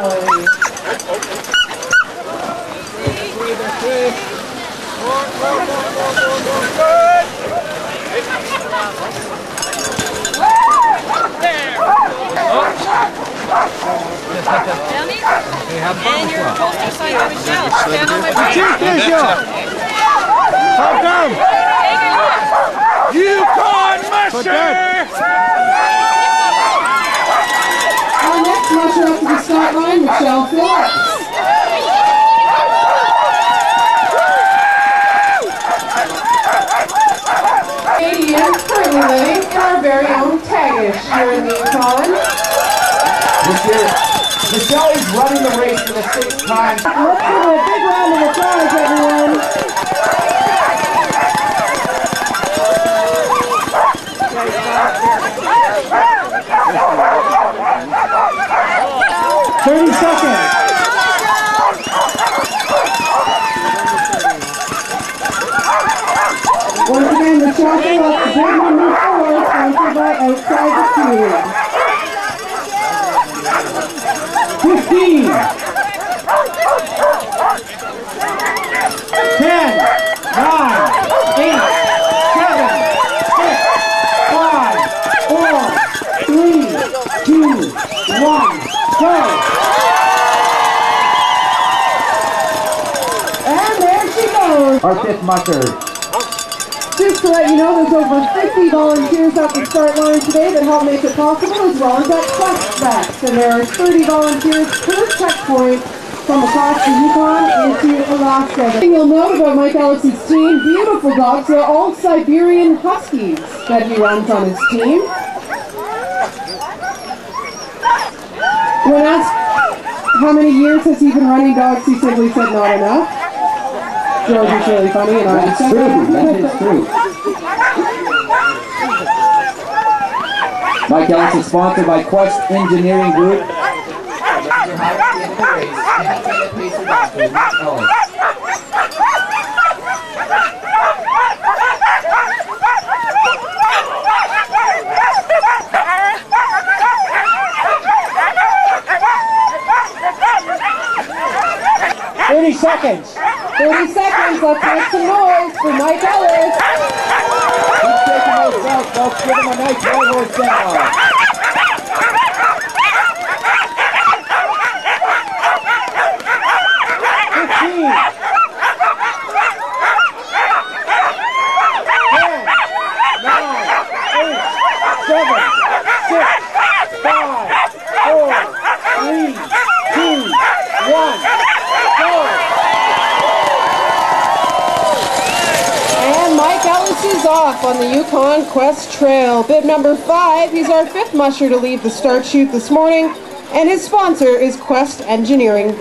And your poster signed by Michelle. Stand on my right. Yukon Musher! Our next musher up to the start line, Michelle Phillips. Canadian currently living in our very own Tagish here in the Yukon. Michelle, Michelle is running the race for the sixth time. Let's give her a big round of applause, everyone. Thirty seconds. Once again, the shuffle of the big number four, sponsored by Outside the. Three. Two. One. Go. And there she goes. Our fifth musher. Just to let you know, there's over 50 volunteers at the start line today that help make it possible, as well as at Quest. And there are 30 volunteers per checkpoint from across the Yukon into Alaska. You'll note about Mike Ellis's team, beautiful dogs, they're all Siberian Huskies that he runs on his team. When asked how many years has he been running dogs, he simply said not enough. George is really funny and I That's true. That is true. Mike Ellis is sponsored by Quest Engineering Group. Thirty seconds. 30 seconds, let's make some noise for Mike Ellis. Keep taking those belts, folks. Give him a nice railroad sound. Is off on the Yukon Quest Trail. Bib number five, he's our fifth musher to leave the start chute this morning, and his sponsor is Quest Engineering.